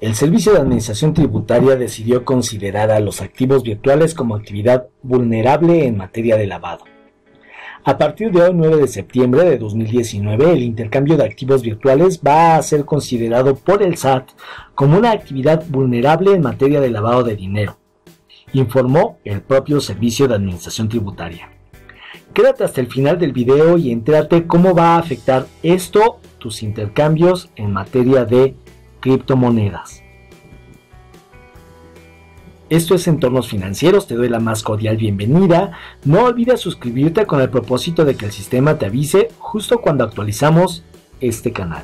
el Servicio de Administración Tributaria decidió considerar a los activos virtuales como actividad vulnerable en materia de lavado. A partir de hoy, 9 de septiembre de 2019, el intercambio de activos virtuales va a ser considerado por el SAT como una actividad vulnerable en materia de lavado de dinero, informó el propio Servicio de Administración Tributaria. Quédate hasta el final del video y entérate cómo va a afectar esto tus intercambios en materia de criptomonedas. Esto es Entornos Financieros, te doy la más cordial bienvenida. No olvides suscribirte con el propósito de que el sistema te avise justo cuando actualizamos este canal.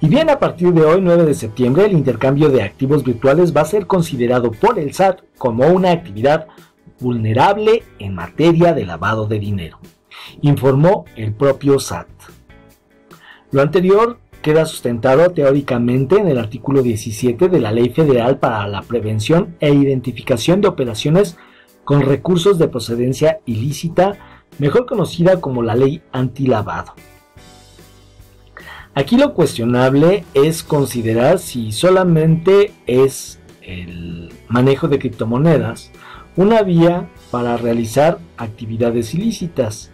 Y bien, a partir de hoy, 9 de septiembre, el intercambio de activos virtuales va a ser considerado por el SAT como una actividad vulnerable en materia de lavado de dinero, informó el propio SAT. Lo anterior queda sustentado teóricamente en el artículo 17 de la Ley Federal para la Prevención e Identificación de Operaciones con Recursos de Procedencia Ilícita, mejor conocida como la Ley Antilavado. Aquí lo cuestionable es considerar si solamente es el manejo de criptomonedas una vía para realizar actividades ilícitas.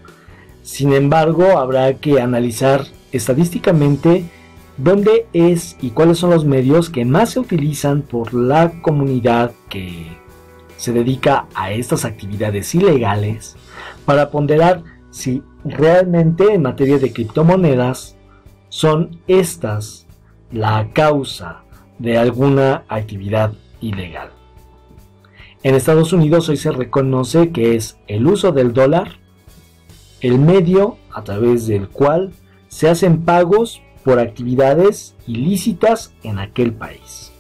Sin embargo, habrá que analizar estadísticamente dónde es y cuáles son los medios que más se utilizan por la comunidad que se dedica a estas actividades ilegales para ponderar si realmente en materia de criptomonedas son estas la causa de alguna actividad ilegal. En Estados Unidos hoy se reconoce que es el uso del dólar el medio a través del cual se hacen pagos por actividades ilícitas en aquel país.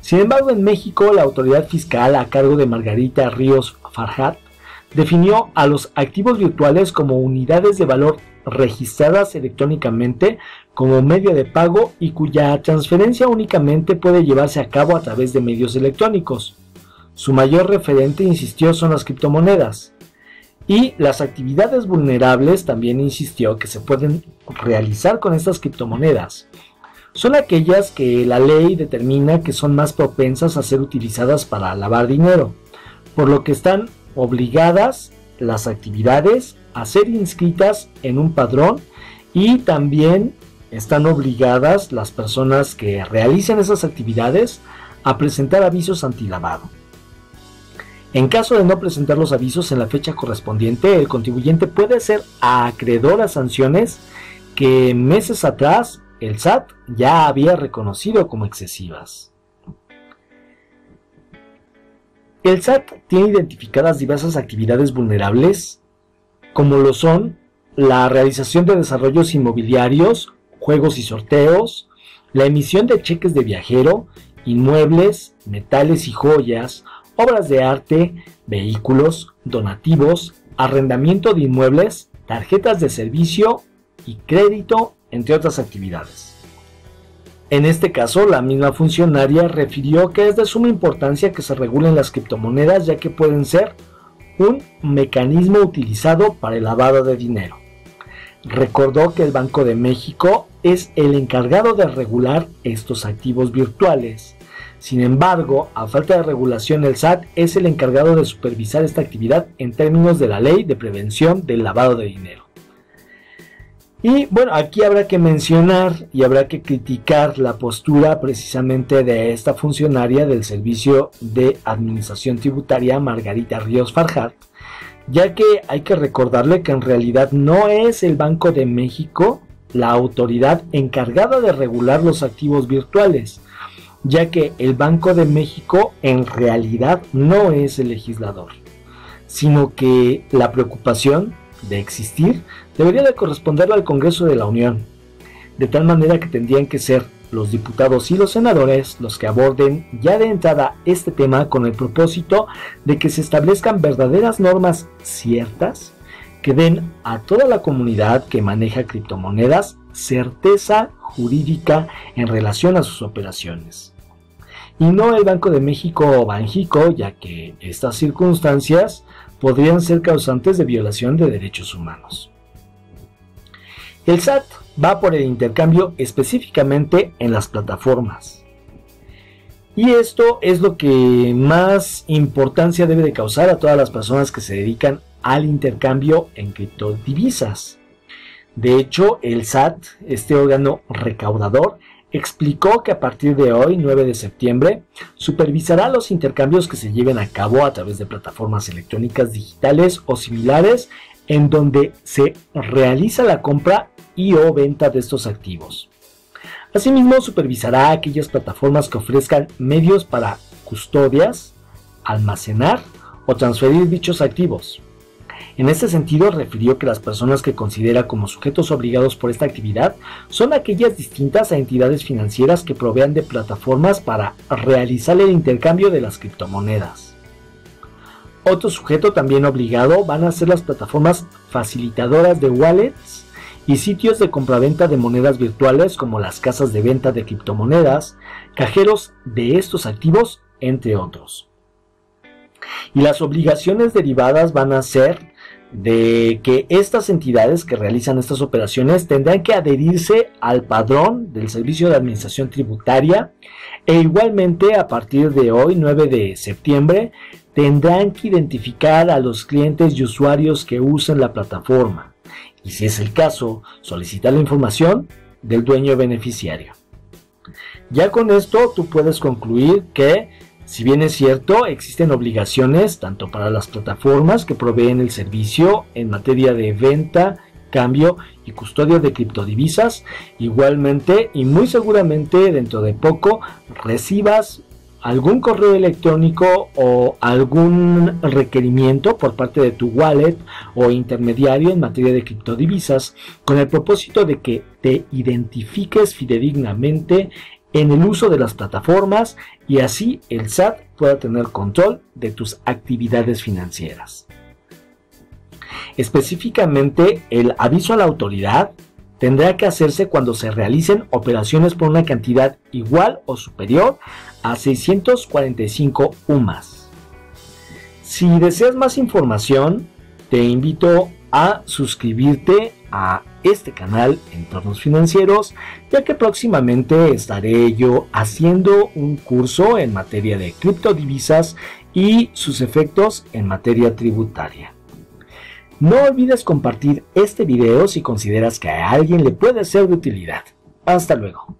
Sin embargo, en México, la autoridad fiscal a cargo de Margarita Ríos Farhat definió a los activos virtuales como unidades de valor registradas electrónicamente como medio de pago y cuya transferencia únicamente puede llevarse a cabo a través de medios electrónicos. Su mayor referente, insistió, son las criptomonedas. Y las actividades vulnerables también insistió que se pueden realizar con estas criptomonedas. Son aquellas que la ley determina que son más propensas a ser utilizadas para lavar dinero, por lo que están obligadas las actividades a ser inscritas en un padrón y también están obligadas las personas que realicen esas actividades a presentar avisos antilavado. En caso de no presentar los avisos en la fecha correspondiente, el contribuyente puede ser acreedor a sanciones que meses atrás el SAT ya había reconocido como excesivas. El SAT tiene identificadas diversas actividades vulnerables, como lo son la realización de desarrollos inmobiliarios, juegos y sorteos, la emisión de cheques de viajero, inmuebles, metales y joyas, obras de arte, vehículos, donativos, arrendamiento de inmuebles, tarjetas de servicio y crédito, entre otras actividades. En este caso, la misma funcionaria refirió que es de suma importancia que se regulen las criptomonedas ya que pueden ser un mecanismo utilizado para el lavado de dinero. Recordó que el Banco de México es el encargado de regular estos activos virtuales sin embargo, a falta de regulación, el SAT es el encargado de supervisar esta actividad en términos de la ley de prevención del lavado de dinero. Y bueno, aquí habrá que mencionar y habrá que criticar la postura precisamente de esta funcionaria del Servicio de Administración Tributaria, Margarita Ríos Farjat, ya que hay que recordarle que en realidad no es el Banco de México la autoridad encargada de regular los activos virtuales, ya que el Banco de México en realidad no es el legislador, sino que la preocupación de existir debería de corresponderle al Congreso de la Unión, de tal manera que tendrían que ser los diputados y los senadores los que aborden ya de entrada este tema con el propósito de que se establezcan verdaderas normas ciertas que den a toda la comunidad que maneja criptomonedas certeza jurídica en relación a sus operaciones. Y no el Banco de México o Banjico, ya que estas circunstancias podrían ser causantes de violación de derechos humanos. El SAT va por el intercambio específicamente en las plataformas. Y esto es lo que más importancia debe de causar a todas las personas que se dedican al intercambio en criptodivisas. De hecho, el SAT, este órgano recaudador, explicó que a partir de hoy, 9 de septiembre, supervisará los intercambios que se lleven a cabo a través de plataformas electrónicas digitales o similares en donde se realiza la compra y o venta de estos activos. Asimismo, supervisará aquellas plataformas que ofrezcan medios para custodias, almacenar o transferir dichos activos. En este sentido, refirió que las personas que considera como sujetos obligados por esta actividad son aquellas distintas a entidades financieras que provean de plataformas para realizar el intercambio de las criptomonedas. Otro sujeto también obligado van a ser las plataformas facilitadoras de wallets y sitios de compraventa de monedas virtuales como las casas de venta de criptomonedas, cajeros de estos activos, entre otros. Y las obligaciones derivadas van a ser de que estas entidades que realizan estas operaciones tendrán que adherirse al padrón del Servicio de Administración Tributaria e igualmente a partir de hoy, 9 de septiembre, tendrán que identificar a los clientes y usuarios que usen la plataforma y si es el caso, solicitar la información del dueño beneficiario. Ya con esto tú puedes concluir que, si bien es cierto, existen obligaciones tanto para las plataformas que proveen el servicio en materia de venta, cambio y custodia de criptodivisas, igualmente y muy seguramente dentro de poco recibas algún correo electrónico o algún requerimiento por parte de tu wallet o intermediario en materia de criptodivisas con el propósito de que te identifiques fidedignamente en el uso de las plataformas y así el SAT pueda tener control de tus actividades financieras. Específicamente, el aviso a la autoridad tendrá que hacerse cuando se realicen operaciones por una cantidad igual o superior a 645 UMAS. Si deseas más información, te invito a suscribirte a este canal Entornos Financieros, ya que próximamente estaré yo haciendo un curso en materia de criptodivisas y sus efectos en materia tributaria. No olvides compartir este video si consideras que a alguien le puede ser de utilidad. Hasta luego.